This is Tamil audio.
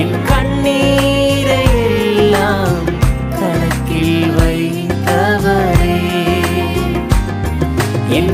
என் கண்ணீரை எல்லாம் கணக்கில் வைத்தவரே. என்